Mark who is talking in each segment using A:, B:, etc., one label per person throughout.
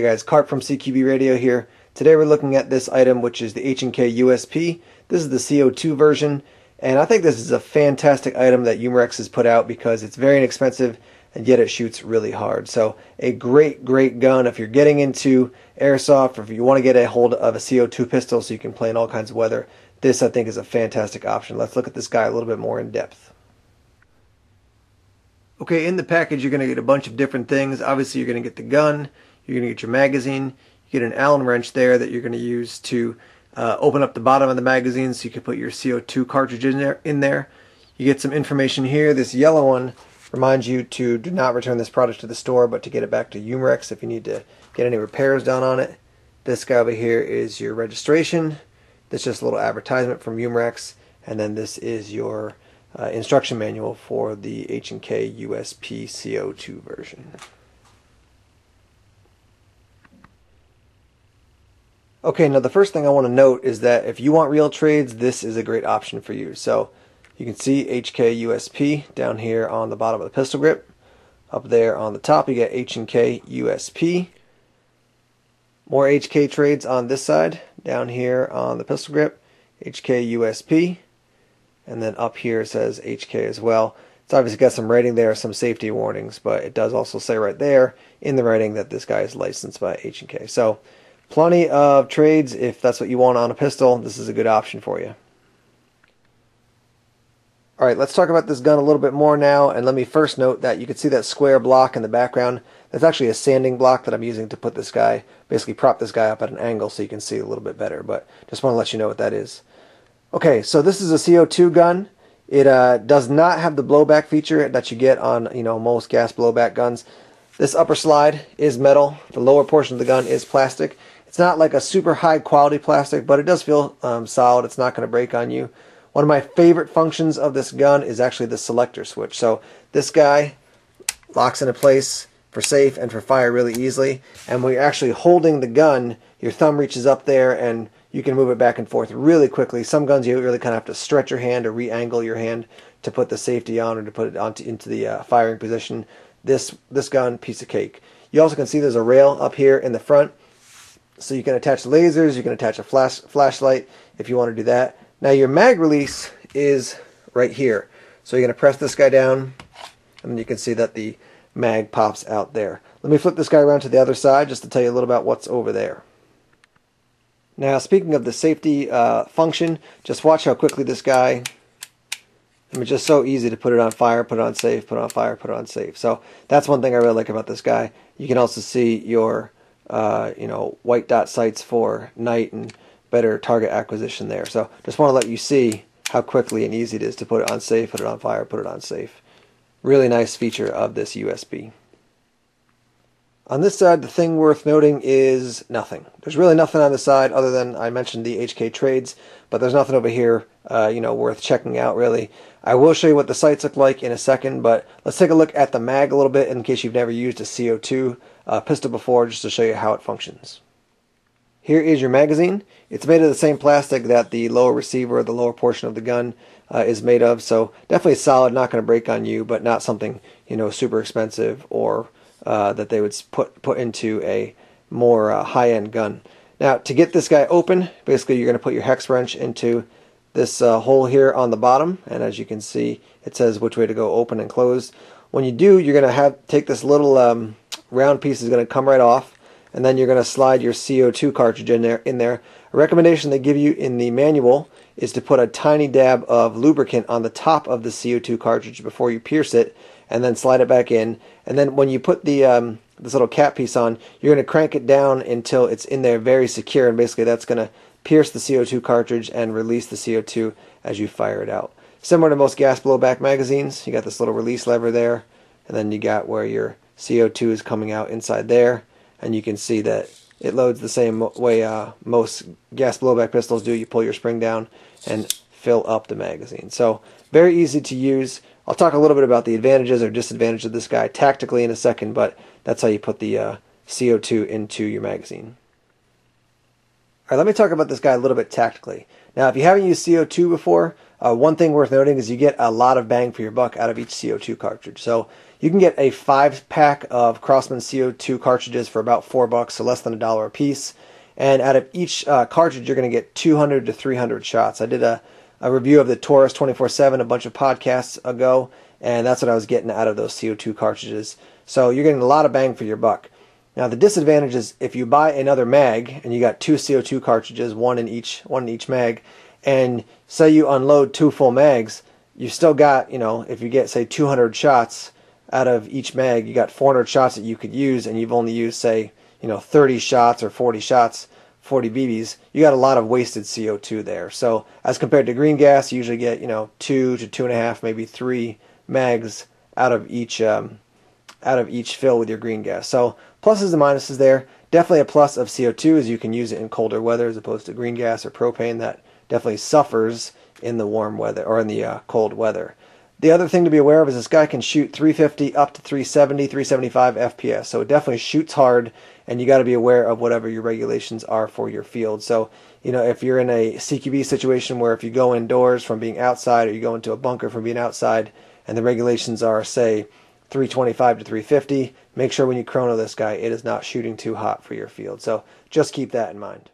A: Hey guys, Carp from CQB Radio here. Today we're looking at this item which is the H&K USP. This is the CO2 version and I think this is a fantastic item that Umarex has put out because it's very inexpensive and yet it shoots really hard. So a great, great gun if you're getting into airsoft or if you want to get a hold of a CO2 pistol so you can play in all kinds of weather. This I think is a fantastic option. Let's look at this guy a little bit more in depth. Okay, in the package you're going to get a bunch of different things. Obviously you're going to get the gun, you're going to get your magazine. You get an Allen wrench there that you're going to use to uh, open up the bottom of the magazine so you can put your CO2 cartridge in there. In there. You get some information here. This yellow one reminds you to do not return this product to the store, but to get it back to Umarex if you need to get any repairs done on it. This guy over here is your registration. This is just a little advertisement from Umarex. And then this is your uh, instruction manual for the H&K USP CO2 version. Okay, now the first thing I want to note is that if you want real trades, this is a great option for you. So you can see HKUSP down here on the bottom of the pistol grip. Up there on the top you get H&K USP. More HK trades on this side. Down here on the pistol grip, HK USP. And then up here says HK as well. It's obviously got some writing there, some safety warnings, but it does also say right there in the writing that this guy is licensed by H&K. So Plenty of trades if that's what you want on a pistol. This is a good option for you. Alright, let's talk about this gun a little bit more now, and let me first note that you can see that square block in the background. That's actually a sanding block that I'm using to put this guy, basically prop this guy up at an angle so you can see a little bit better, but just want to let you know what that is. Okay, so this is a CO2 gun. It uh, does not have the blowback feature that you get on you know most gas blowback guns. This upper slide is metal. The lower portion of the gun is plastic. It's not like a super high quality plastic, but it does feel um, solid. It's not going to break on you. One of my favorite functions of this gun is actually the selector switch. So this guy locks into place for safe and for fire really easily. And when you're actually holding the gun, your thumb reaches up there and you can move it back and forth really quickly. Some guns you really kind of have to stretch your hand or re-angle your hand to put the safety on or to put it onto into the uh, firing position. This this gun, piece of cake. You also can see there's a rail up here in the front so you can attach lasers, you can attach a flash flashlight if you want to do that. Now your mag release is right here. So you're going to press this guy down and you can see that the mag pops out there. Let me flip this guy around to the other side just to tell you a little about what's over there. Now speaking of the safety uh, function, just watch how quickly this guy I mean, just so easy to put it on fire, put it on safe, put it on fire, put it on safe. So that's one thing I really like about this guy. You can also see your uh, you know, white dot sights for night and better target acquisition there. So just want to let you see how quickly and easy it is to put it on safe, put it on fire, put it on safe. Really nice feature of this USP. On this side, the thing worth noting is nothing. There's really nothing on the side other than I mentioned the HK trades, but there's nothing over here, uh, you know, worth checking out really. I will show you what the sights look like in a second, but let's take a look at the mag a little bit in case you've never used a CO2 uh, pistol before, just to show you how it functions. Here is your magazine. It's made of the same plastic that the lower receiver, the lower portion of the gun, uh, is made of. So definitely solid, not going to break on you, but not something you know super expensive or uh, that they would put put into a more uh, high-end gun. Now to get this guy open, basically you're going to put your hex wrench into this uh, hole here on the bottom, and as you can see, it says which way to go open and close. When you do, you're going to have take this little um, round piece is going to come right off, and then you're going to slide your CO2 cartridge in there. In there, a recommendation they give you in the manual is to put a tiny dab of lubricant on the top of the CO2 cartridge before you pierce it, and then slide it back in. And then when you put the um, this little cap piece on, you're going to crank it down until it's in there very secure, and basically that's going to pierce the CO2 cartridge and release the CO2 as you fire it out. Similar to most gas blowback magazines, you got this little release lever there, and then you got where your CO2 is coming out inside there, and you can see that it loads the same way uh, most gas blowback pistols do. You pull your spring down and fill up the magazine. So very easy to use. I'll talk a little bit about the advantages or disadvantages of this guy tactically in a second, but that's how you put the uh, CO2 into your magazine. All right, let me talk about this guy a little bit tactically. Now, if you haven't used CO2 before, uh, one thing worth noting is you get a lot of bang for your buck out of each CO2 cartridge. So You can get a five pack of Crosman CO2 cartridges for about four bucks, so less than a dollar a piece. And out of each uh, cartridge, you're going to get 200 to 300 shots. I did a, a review of the Taurus 24 7 a bunch of podcasts ago, and that's what I was getting out of those CO2 cartridges. So you're getting a lot of bang for your buck. Now the disadvantage is if you buy another mag and you got two CO2 cartridges, one in each one in each mag, and say you unload two full mags, you still got, you know, if you get say 200 shots out of each mag, you got 400 shots that you could use and you've only used say, you know, 30 shots or 40 shots, 40 BBs, you got a lot of wasted CO2 there. So as compared to green gas, you usually get, you know, two to two and a half, maybe three mags out of each um, out of each fill with your green gas. So pluses and minuses there. Definitely a plus of CO2 is you can use it in colder weather as opposed to green gas or propane that definitely suffers in the warm weather or in the uh, cold weather. The other thing to be aware of is this guy can shoot 350 up to 370, 375 FPS. So it definitely shoots hard, and you got to be aware of whatever your regulations are for your field. So, you know, if you're in a CQB situation where if you go indoors from being outside or you go into a bunker from being outside, and the regulations are, say, 325 to 350, make sure when you chrono this guy, it is not shooting too hot for your field. So just keep that in mind.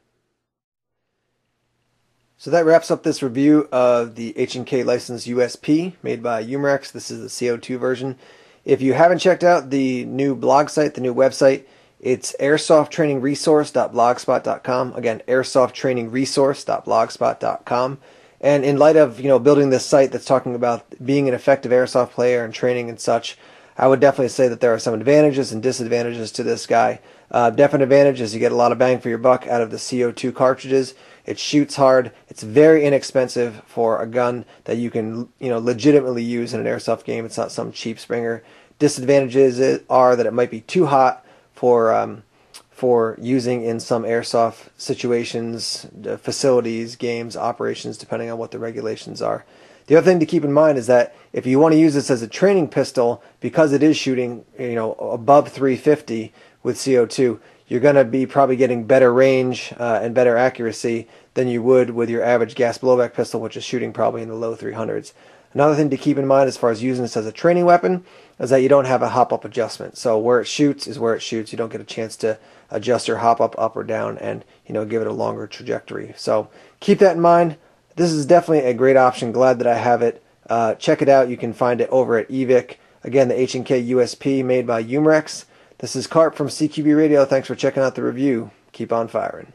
A: So that wraps up this review of the H&K licensed USP made by Umarex. This is the CO2 version. If you haven't checked out the new blog site, the new website, it's airsofttrainingresource.blogspot.com. Again, airsofttrainingresource.blogspot.com. And in light of you know building this site that's talking about being an effective airsoft player and training and such, I would definitely say that there are some advantages and disadvantages to this guy. Uh, definite advantage is you get a lot of bang for your buck out of the CO2 cartridges. It shoots hard. It's very inexpensive for a gun that you can, you know, legitimately use in an airsoft game. It's not some cheap Springer. Disadvantages are that it might be too hot for um, for using in some airsoft situations, facilities, games, operations, depending on what the regulations are. The other thing to keep in mind is that if you want to use this as a training pistol, because it is shooting, you know, above 350 with CO2, you're going to be probably getting better range uh, and better accuracy than you would with your average gas blowback pistol, which is shooting probably in the low 300s. Another thing to keep in mind as far as using this as a training weapon is that you don't have a hop up adjustment. So where it shoots is where it shoots. You don't get a chance to adjust your hop up up or down and you know give it a longer trajectory. So keep that in mind. This is definitely a great option. Glad that I have it. Uh, check it out. You can find it over at Evike. Again, the H&K USP made by Umarex. This is Carp from CQB Radio. Thanks for checking out the review. Keep on firing.